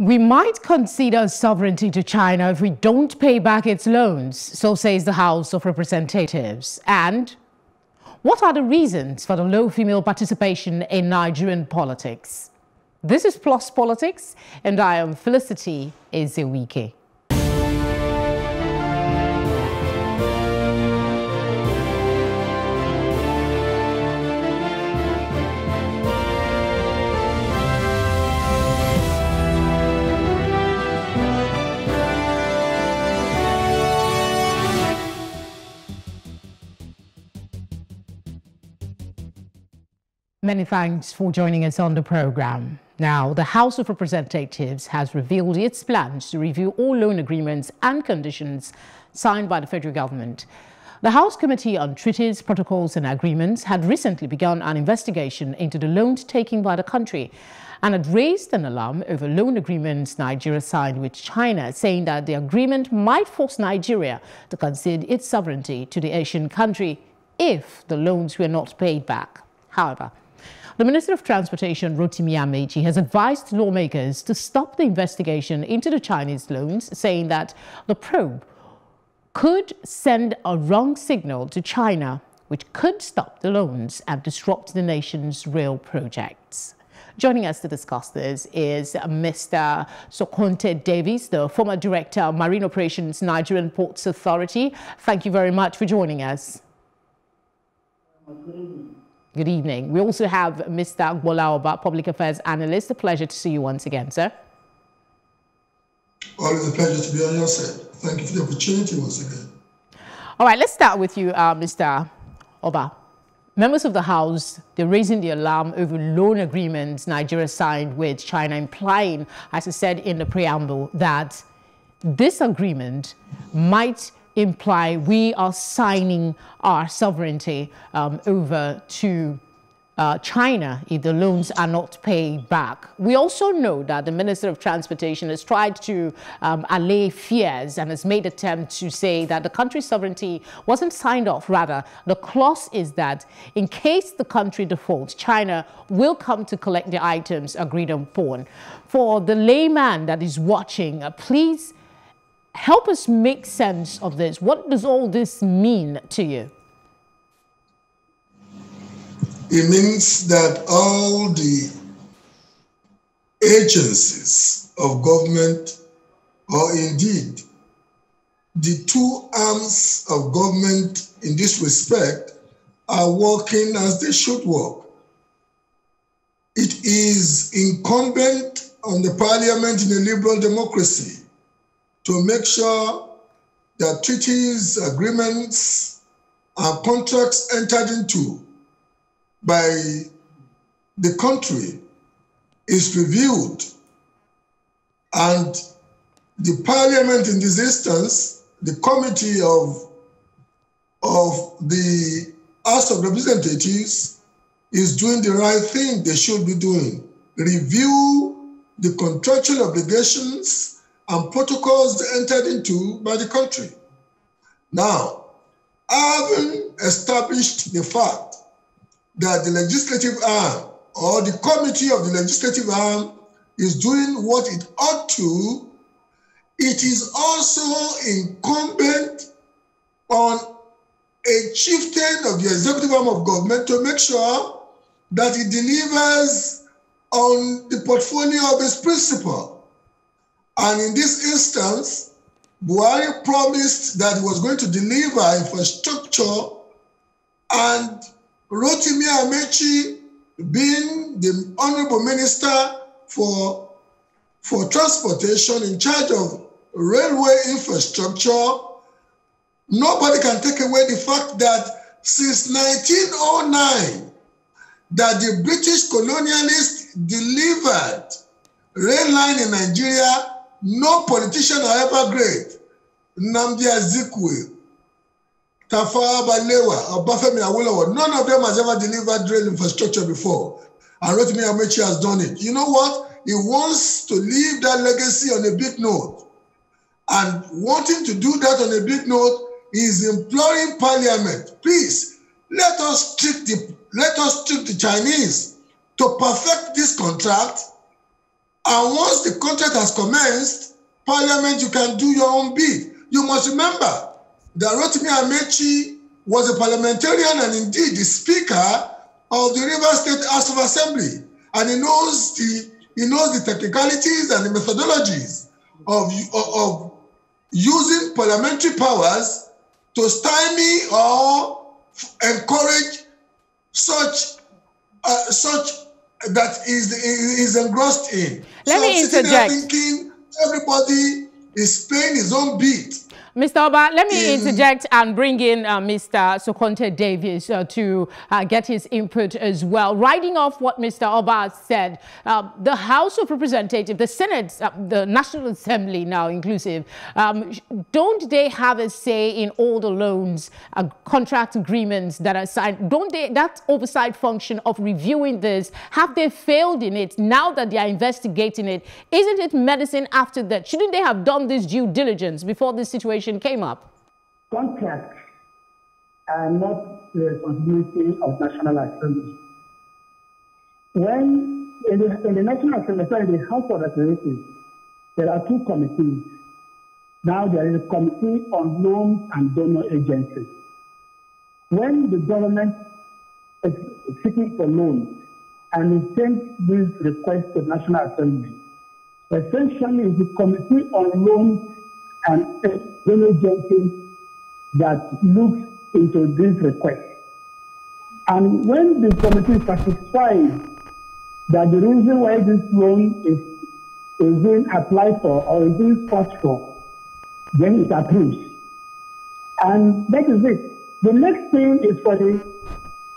We might concede our sovereignty to China if we don't pay back its loans, so says the House of Representatives. And what are the reasons for the low female participation in Nigerian politics? This is Plus Politics, and I am Felicity Ezewuike. Many thanks for joining us on the program. Now, the House of Representatives has revealed its plans to review all loan agreements and conditions signed by the federal government. The House Committee on Treaties, Protocols and Agreements had recently begun an investigation into the loans taken by the country and had raised an alarm over loan agreements Nigeria signed with China, saying that the agreement might force Nigeria to concede its sovereignty to the Asian country if the loans were not paid back. However, the Minister of Transportation, Rotimi Amaechi, has advised lawmakers to stop the investigation into the Chinese loans, saying that the probe could send a wrong signal to China, which could stop the loans and disrupt the nation's rail projects. Joining us to discuss this is Mr. Sokonte Davis, the former Director of Marine Operations Nigerian Ports Authority. Thank you very much for joining us. Good evening. We also have Mr. Agboola Public Affairs Analyst. A pleasure to see you once again, sir. Always a pleasure to be on your side. Thank you for the opportunity once again. All right, let's start with you, uh, Mr. Oba. Members of the House, they're raising the alarm over loan agreements Nigeria signed with China, implying, as I said in the preamble, that this agreement might imply we are signing our sovereignty um, over to uh, China if the loans are not paid back. We also know that the Minister of Transportation has tried to um, allay fears and has made attempts to say that the country's sovereignty wasn't signed off. Rather, the clause is that in case the country defaults, China will come to collect the items agreed upon. For the layman that is watching, uh, please help us make sense of this. What does all this mean to you? It means that all the agencies of government, or indeed the two arms of government in this respect, are working as they should work. It is incumbent on the parliament in a liberal democracy to make sure that treaties, agreements, and contracts entered into by the country is reviewed and the parliament in this instance, the committee of, of the House of Representatives is doing the right thing they should be doing. Review the contractual obligations and protocols entered into by the country. Now, having established the fact that the legislative arm or the committee of the legislative arm is doing what it ought to, it is also incumbent on a chieftain of the executive arm of government to make sure that it delivers on the portfolio of its principle. And in this instance, Buhari promised that he was going to deliver infrastructure, and Rotimi Amaechi, being the honorable minister for, for transportation in charge of railway infrastructure, nobody can take away the fact that since 1909, that the British colonialists delivered rail line in Nigeria no politician, however great, Nnamdi Azikiwe, Tafawa Balewa, Obafemi Awolowo, none of them has ever delivered rail infrastructure before. And Rotimi Amaechi has done it. You know what? He wants to leave that legacy on a big note. And wanting to do that on a big note is imploring Parliament, please, let us treat the let us treat the Chinese to perfect this contract And once the contract has commenced, Parliament, you can do your own bid. You must remember that Rotimi Amaechi was a parliamentarian and indeed the Speaker of the River State House of Assembly, and he knows the he knows the technicalities and the methodologies of, of, of using parliamentary powers to stymie or encourage such uh, such that is is engrossed in. Let so me interject. Thinking everybody is paying his own beat Mr. Oba, let me interject and bring in uh, Mr. Sokonte Davis uh, to uh, get his input as well. Riding off what Mr. Oba said, uh, the House of Representatives, the Senate, uh, the National Assembly now inclusive, um, don't they have a say in all the loans, uh, contract agreements that are signed? Don't they, that oversight function of reviewing this, have they failed in it now that they are investigating it? Isn't it medicine after that? Shouldn't they have done this due diligence before this situation situation came up? Contracts are not the responsibility of National Assembly. When in the, in the National Assembly, sorry, the House of Representatives, there are two committees. Now there is a committee on loans and donor agencies. When the government is seeking for loans and it sends this request to National Assembly, essentially the committee on loans and Donald Jenkins that looks into this request. And when the committee satisfies that the reason why this loan is, is being applied for or is being sought for, then it approves. And that is it. The next thing is for the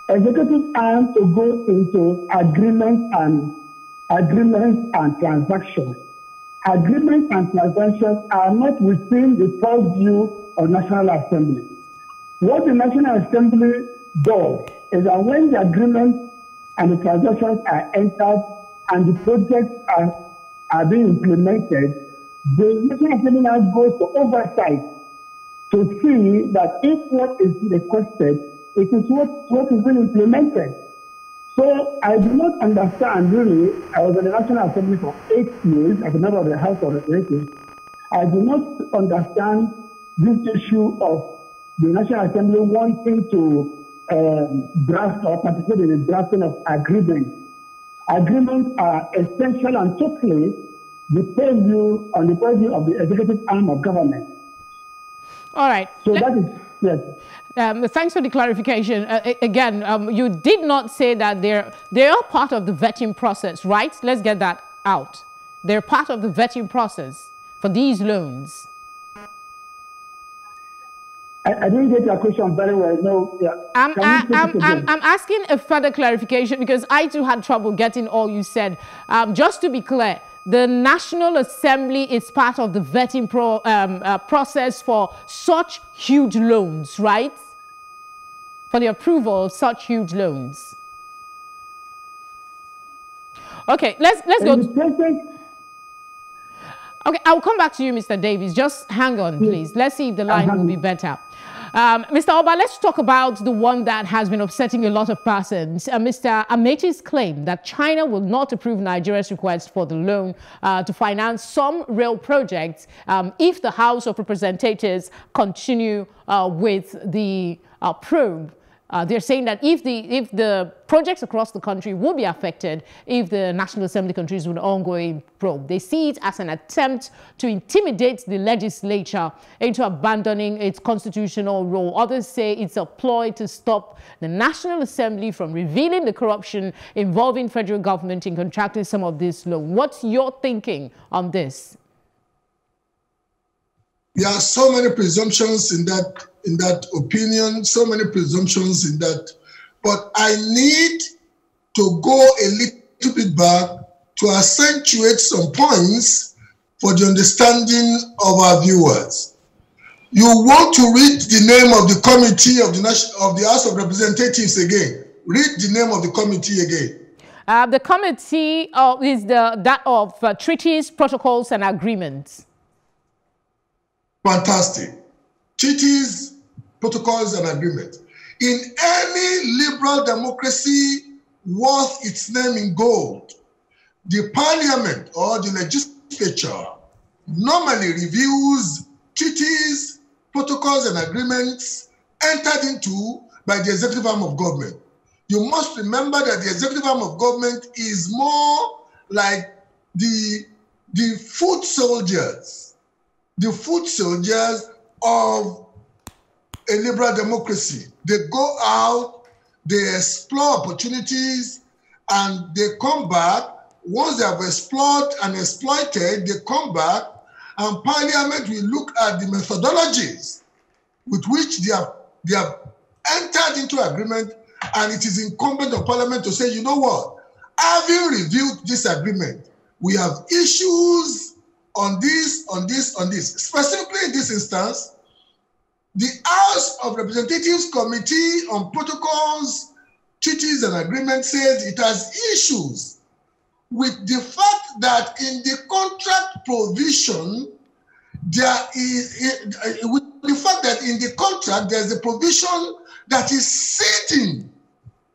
executive arm to go into agreements and agreements and transactions agreements and transactions are not within the purview of National Assembly. What the National Assembly does is that when the agreements and the transactions are entered and the projects are, are being implemented, the National Assembly now goes to oversight to see that if what is requested, it is what, what is being implemented. So I do not understand really. I was in the National Assembly for eight years as a member of the House of Representatives. I do not understand this issue of the National Assembly wanting to um, draft or participate in the drafting of agreements. Agreements are essential and totally the purview on the purview of the executive arm of government. All right. So Let that is yes. Um, thanks for the clarification. Uh, again, um, you did not say that they're, they are part of the vetting process, right? Let's get that out. They're part of the vetting process for these loans. I, I didn't get your question very well. No, yeah. I'm, I, I'm, I'm, I'm, asking a further clarification because I too had trouble getting all you said. Um, just to be clear, the National Assembly is part of the vetting pro, um, uh, process for such huge loans, right? For the approval of such huge loans. Okay, let's let's go. Okay, I'll come back to you, Mr. Davies. Just hang on, please. Let's see if the line will be better. Um, Mr. Oba, let's talk about the one that has been upsetting a lot of persons. Uh, Mr. Amaechi's claim that China will not approve Nigeria's request for the loan uh, to finance some rail projects um, if the House of Representatives continue uh, with the uh, probe uh, they're saying that if the, if the projects across the country will be affected if the National Assembly continues with an ongoing probe, they see it as an attempt to intimidate the legislature into abandoning its constitutional role. Others say it's a ploy to stop the National Assembly from revealing the corruption involving federal government in contracting some of this loan. What's your thinking on this? There are so many presumptions in that in that opinion, so many presumptions in that. But I need to go a little bit back to accentuate some points for the understanding of our viewers. You want to read the name of the committee of the National, of the House of Representatives again. Read the name of the committee again. Uh, the committee uh, is the that of uh, treaties, protocols, and agreements. Fantastic. Treaties, protocols, and agreements. In any liberal democracy worth its name in gold, the parliament or the legislature normally reviews treaties, protocols, and agreements entered into by the executive arm of government. You must remember that the executive arm of government is more like the, the foot soldiers, the foot soldiers of a liberal democracy. They go out, they explore opportunities, and they come back. Once they have explored and exploited, they come back, and Parliament will look at the methodologies with which they have, they have entered into agreement, and it is incumbent on Parliament to say, you know what, having reviewed this agreement, we have issues on this, on this, on this. Specifically in this instance, the House of Representatives Committee on Protocols, Treaties, and Agreements says it has issues with the fact that in the contract provision, there is eh, with the fact that in the contract there's a provision that is ceding,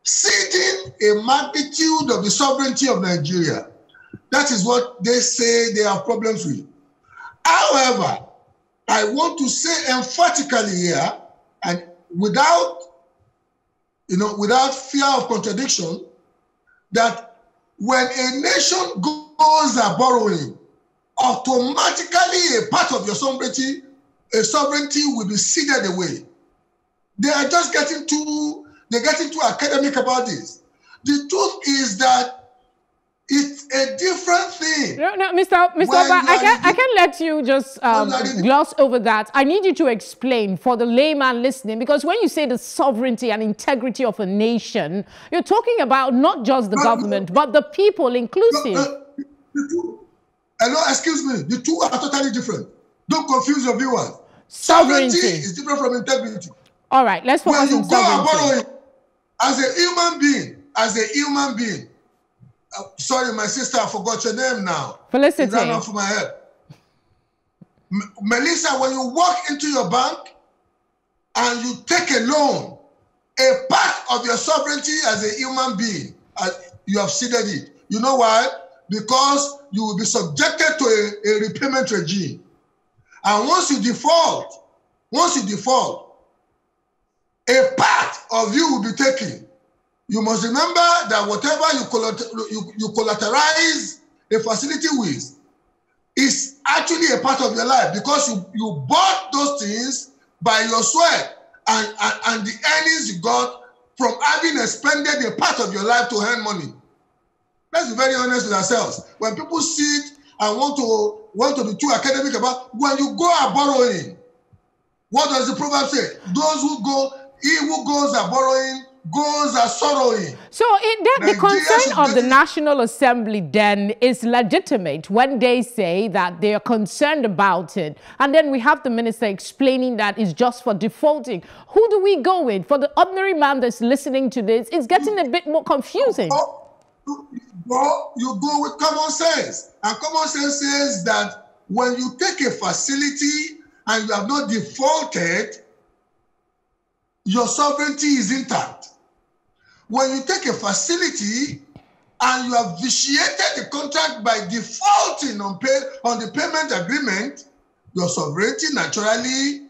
ceding a magnitude of the sovereignty of Nigeria. That is what they say they have problems with. However, I want to say emphatically here, and without, you know, without fear of contradiction, that when a nation goes a borrowing, automatically a part of your sovereignty, a sovereignty will be ceded away. They are just getting too, they're getting too academic about this. The truth is that a different thing. No, no, Mr. Mr. I can I can let you just um, gloss over that. I need you to explain for the layman listening, because when you say the sovereignty and integrity of a nation, you're talking about not just the government, but the people inclusive. No, two, hello, excuse me. The two are totally different. Don't confuse your viewers. Sovereignty, sovereignty is different from integrity. All right, let's focus when on sovereignty. as a human being, as a human being, sorry, my sister, I forgot your name now. Felicity. It ran off my head. M Melissa, when you walk into your bank and you take a loan, a part of your sovereignty as a human being, uh, you have ceded it. You know why? Because you will be subjected to a, a repayment regime. And once you default, once you default, a part of you will be taken you must remember that whatever you, you, you collateralize a facility with is actually a part of your life because you, you bought those things by your sweat and, and, and the earnings you got from having expended a part of your life to earn money. Let's be very honest with ourselves. When people sit and want to want to be too academic about when you go a borrowing, what does the proverb say? Those who go, he who goes a borrowing goes are sorrowing. So it, that, the concern of the National Assembly then is legitimate when they say that they are concerned about it. And then we have the minister explaining that it's just for defaulting. Who do we go with? For the ordinary man that's listening to this, it's getting a bit more confusing. Well, you go with common sense. And common sense says that when you take a facility and you have not defaulted, your sovereignty is intact. When you take a facility and you have vitiated the contract by defaulting on, pay, on the payment agreement, your sovereignty naturally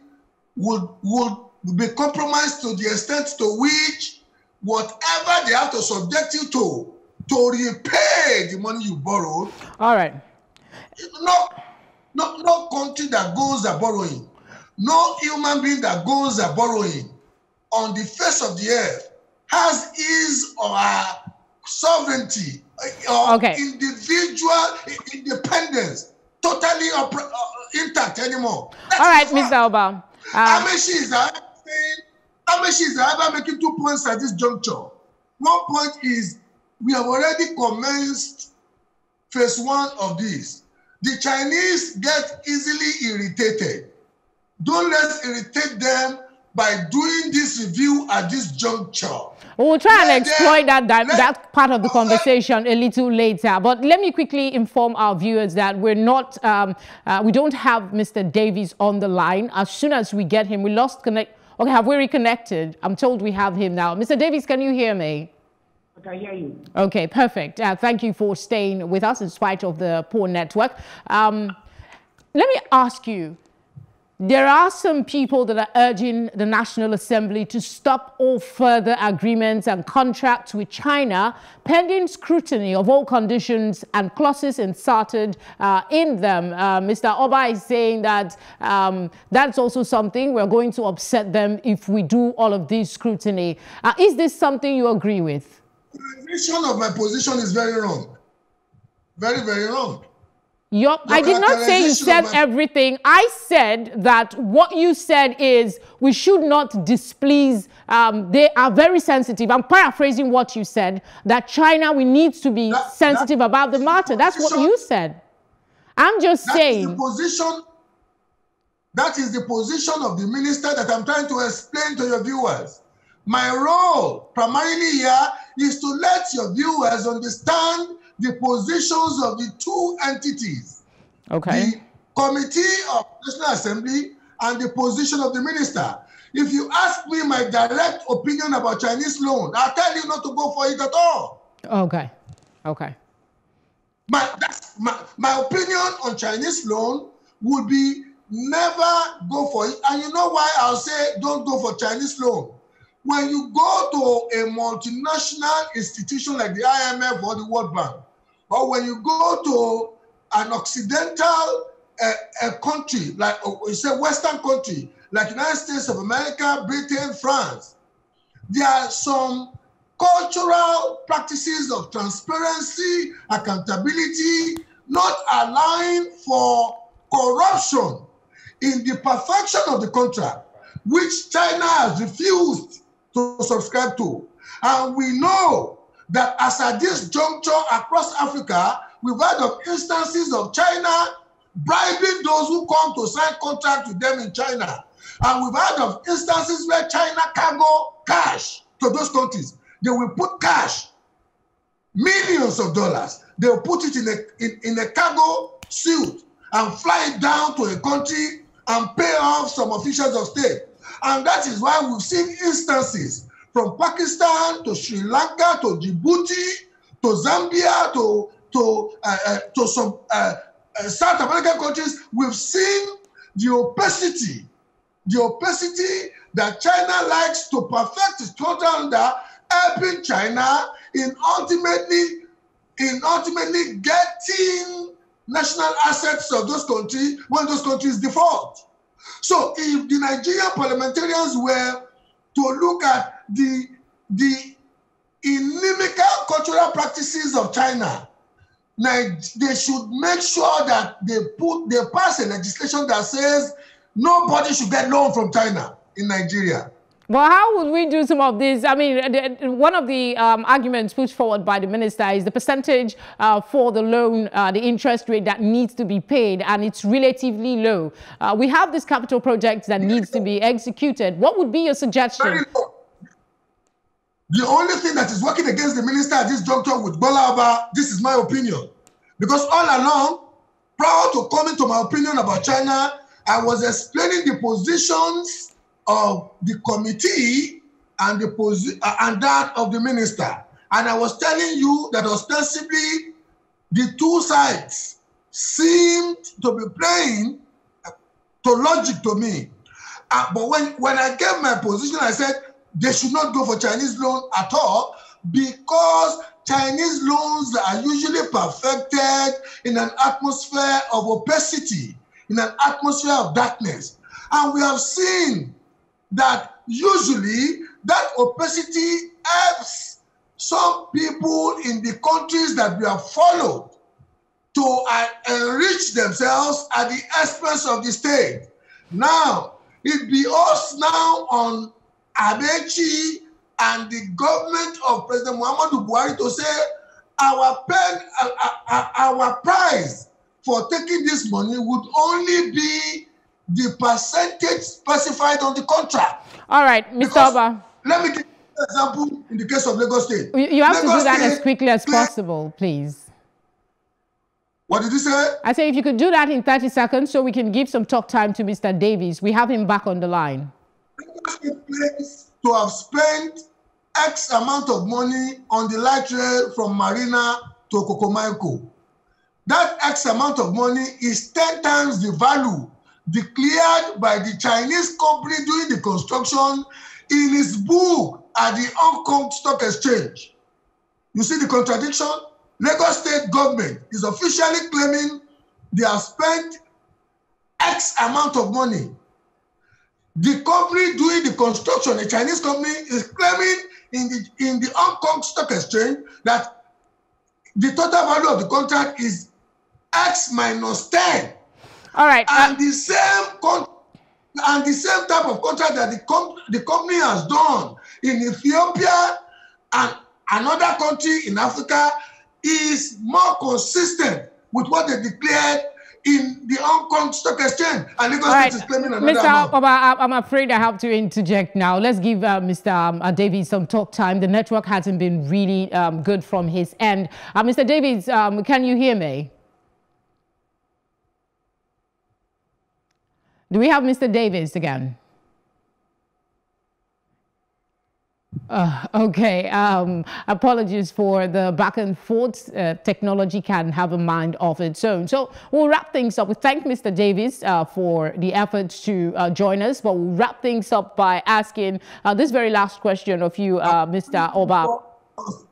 would, would be compromised to the extent to which whatever they have to subject you to, to repay the money you borrowed. All right. No, no, no country that goes a borrowing, no human being that goes a borrowing on the face of the earth has his or her sovereignty or okay. individual independence totally uh, intact anymore. That's All right, Mr. Oba. Uh, Amaechi is saying, Amaechi is making two points at this juncture. One point is we have already commenced phase one of this. The Chinese get easily irritated. Don't let's irritate them by doing this review at this juncture. We'll try and exploit that, that, that part of the conversation a little later. But let me quickly inform our viewers that we're not, um, uh, we don't have Mr. Davies on the line. As soon as we get him, we lost connect. Okay, have we reconnected? I'm told we have him now. Mr. Davies, can you hear me? I can hear you. Okay, perfect. Uh, thank you for staying with us in spite of the poor network. Um, let me ask you, there are some people that are urging the National Assembly to stop all further agreements and contracts with China pending scrutiny of all conditions and clauses inserted uh, in them. Uh, Mr. Oba is saying that um, that's also something we're going to upset them if we do all of this scrutiny. Uh, is this something you agree with? The vision of my position is very wrong. Very, very wrong. Your, I did not say you said everything. I said that what you said is we should not displease. Um, they are very sensitive. I'm paraphrasing what you said. That China, we need to be that, sensitive that, about the matter. That's what you said. I'm just that saying. the position. That is the position of the minister that I'm trying to explain to your viewers. My role primarily here is to let your viewers understand the positions of the two entities. Okay. The Committee of National Assembly and the position of the minister. If you ask me my direct opinion about Chinese loan, I'll tell you not to go for it at all. Okay. Okay. My, that's my, my opinion on Chinese loan would be never go for it. And you know why I'll say don't go for Chinese loan? When you go to a multinational institution like the IMF or the World Bank, or when you go to an Occidental uh, a country, like you say Western country, like United States of America, Britain, France, there are some cultural practices of transparency, accountability, not allowing for corruption in the perfection of the contract, which China has refused to subscribe to. And we know that as at this juncture across Africa, we've heard of instances of China bribing those who come to sign contract with them in China. And we've heard of instances where China cargo cash to those countries. They will put cash, millions of dollars. They'll put it in a, in, in a cargo suit and fly it down to a country and pay off some officials of state. And that is why we've seen instances from Pakistan to Sri Lanka to Djibouti to Zambia to to uh, uh, to some uh, uh, South American countries. We've seen the opacity, the opacity that China likes to perfect its total under, helping China in ultimately in ultimately getting national assets of those countries when those countries default. So if the Nigerian parliamentarians were to look at the, the inimical cultural practices of China, like they should make sure that they put they pass a legislation that says nobody should get loan from China in Nigeria. Well, how would we do some of this? I mean, one of the um, arguments pushed forward by the minister is the percentage uh, for the loan, uh, the interest rate that needs to be paid, and it's relatively low. Uh, we have this capital project that needs to be executed. What would be your suggestion? The only thing that is working against the minister at this juncture with Bola this is my opinion. Because all along, prior to coming to my opinion about China, I was explaining the positions of the committee and the posi- uh, and that of the minister. And I was telling you that ostensibly the two sides seemed to be playing to logic to me. Uh, but when, when I gave my position, I said they should not go for Chinese loan at all because Chinese loans are usually perfected in an atmosphere of opacity, in an atmosphere of darkness. And we have seen that usually that opacity helps some people in the countries that we have followed to uh, enrich themselves at the expense of the state. Now, it be us now on Amaechi and the government of President Muhammadu Buhari to say our pen, uh, uh, uh our price for taking this money would only be the percentage specified on the contract. All right, Mr. Because, Oba. Let me give you an example in the case of Lagos State. You, have Lagos to do that State, as quickly as possible, please. What did you say? I say if you could do that in 30 seconds so we can give some talk time to Mr. Davis. We have him back on the line. State claims to have spent X amount of money on the light rail from Marina to Kokomaiko. That X amount of money is 10 times the value declared by the Chinese company doing the construction in his book at the Hong Kong Stock Exchange. You see the contradiction? Lagos state government is officially claiming they have spent X amount of money. The company doing the construction, a Chinese company, is claiming in the in the Hong Kong Stock Exchange that the total value of the contract is X minus 10. All right. Uh, and uh, the same con- and the same type of contract that the, com- the company has done in Ethiopia and another country in Africa is more consistent with what they declared in the Hong Kong Stock Exchange. And Lagos right. State is claiming another Mr. amount. I'm afraid I have to interject now. Let's give uh, Mr. Um, uh, Davies some talk time. The network hasn't been really um, good from his end. Uh, Mr. Davies, um, can you hear me? Do we have Mr. Davis again? Uh, okay, um, apologies for the back and forth. Uh, technology can have a mind of its own. So we'll wrap things up. We thank Mr. Davis uh, for the efforts to uh, join us, but we'll wrap things up by asking uh, this very last question of you, uh, Mr. Oba.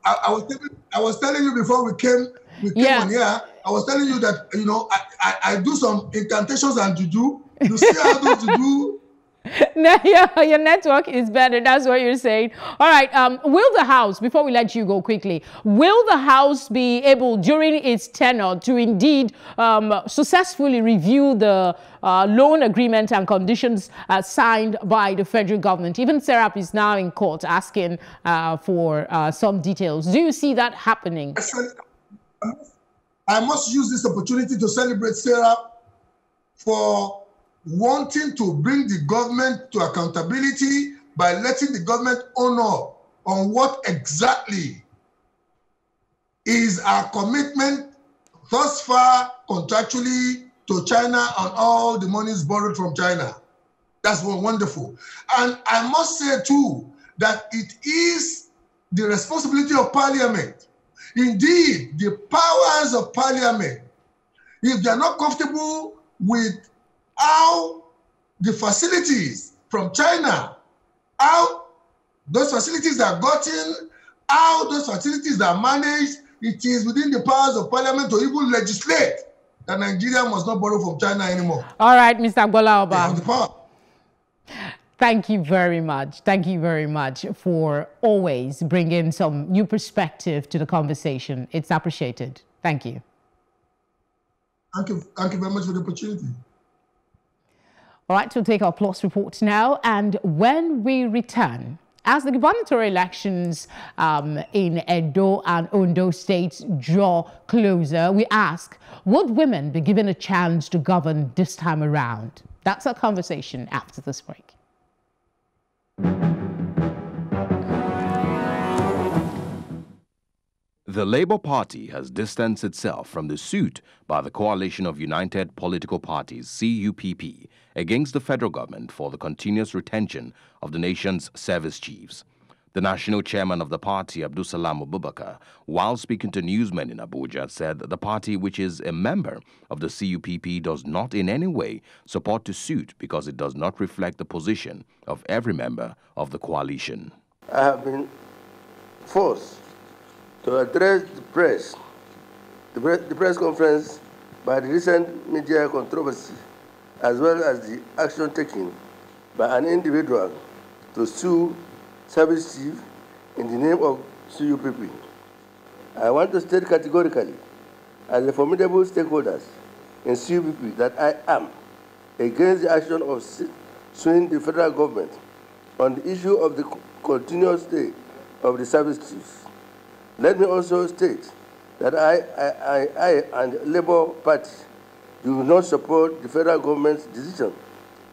I, I, was telling, I was telling you before we came, we came yeah. on here, I was telling you that, you know, I, I, I do some incantations and juju you see how those do no, your, your network is better. That's what you're saying. All right. Um, will the House, before we let you go quickly, will the House be able during its tenure to indeed um, successfully review the uh, loan agreement and conditions uh, signed by the federal government? Even Serap is now in court asking uh, for uh, some details. Do you see that happening? I must use this opportunity to celebrate Serap for wanting to bring the government to accountability by letting the government own up on what exactly is our commitment thus far contractually to China on all the monies borrowed from China. That's wonderful. And I must say too that it is the responsibility of parliament. Indeed, the powers of parliament, if they're not comfortable with how the facilities from China, how those facilities are gotten, how those facilities are managed, it is within the powers of parliament to even legislate that Nigeria must not borrow from China anymore. All right, Mr. Agboola Oba. Thank you very much. Thank you very much for always bringing some new perspective to the conversation. It's appreciated. Thank you. Thank you. Thank you very much for the opportunity. All right, we'll take our plus report now. And when we return, as the gubernatorial elections um, in Edo and Ondo states draw closer, we ask, would women be given a chance to govern this time around? That's our conversation after this break. The Labour Party has distanced itself from the suit by the Coalition of United Political Parties, CUPP, against the federal government for the continuous retention of the nation's service chiefs. The national chairman of the party, Abdulsalam Abubakar, while speaking to newsmen in Abuja, said that the party, which is a member of the CUPP, does not in any way support the suit because it does not reflect the position of every member of the coalition. I have been forced to address the press, the, press conference by the recent media controversy, as well as the action taken by an individual to sue service chief in the name of CUPP. I want to state categorically, as a formidable stakeholders in CUPP, that I am against the action of suing the federal government on the issue of the continuous stay of the service chiefs. Let me also state that I, I, I, I and Labour Party do not support the federal government's decision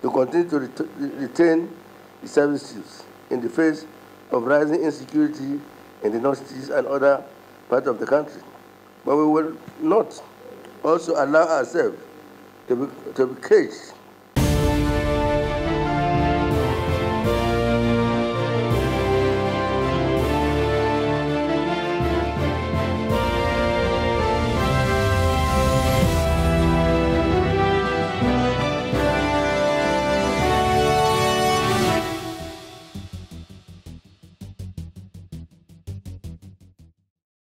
to continue to ret retain the services in the face of rising insecurity in the northeast and other parts of the country. But we will not also allow ourselves to be, to be caged